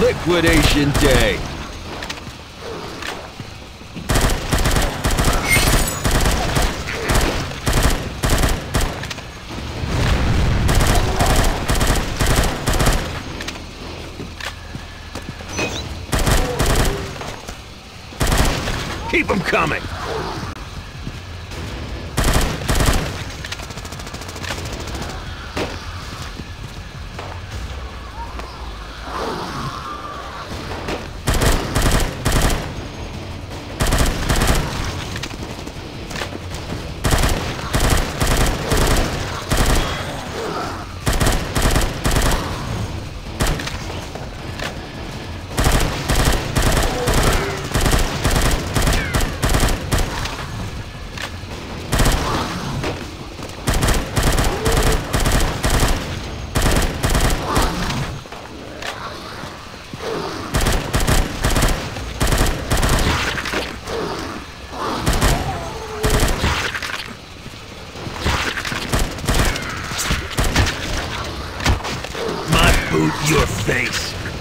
Liquidation Day. Keep them coming! your face!